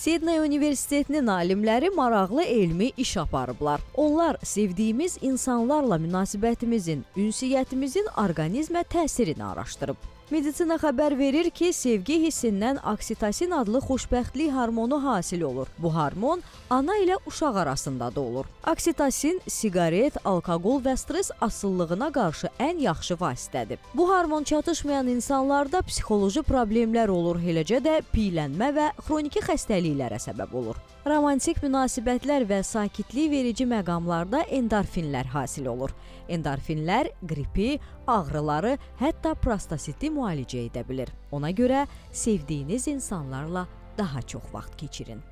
Sidney Universitetinin alimləri maraqlı elmi iş aparıblar. Onlar sevdiyimiz insanlarla münasibətimizin, ünsiyyətimizin orqanizmə təsirini araşdırıb. Medisina xəbər verir ki, sevgi hissindən oksitosin adlı xoşbəxtlik hormonu hasil olur. Bu hormon ana ilə uşaq arasında da olur. Oksitosin siqaret, alkoqol və stress asıllığına qarşı ən yaxşı vasitədir. Bu hormon çatışmayan insanlarda psixoloji problemlər olur, eləcə də piylənmə və xroniki xəstəliklərə səbəb olur. Romantik münasibətlər və sakitlik verici məqamlarda endorfinlər hasil olur. Endorfinlər qripi, ağrıları, hətta prostasiti müalicə edə bilir. Ona görə sevdiyiniz insanlarla daha çox vaxt keçirin.